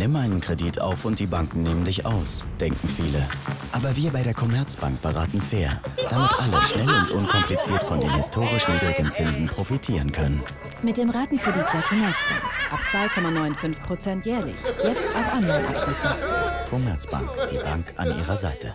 Nimm einen Kredit auf und die Banken nehmen dich aus, denken viele. Aber wir bei der Commerzbank beraten fair, damit alle schnell und unkompliziert von den historisch niedrigen Zinsen profitieren können. Mit dem Ratenkredit der Commerzbank. Ab 2,95% jährlich. Jetzt auch online abschließbar. Commerzbank, die Bank an Ihrer Seite.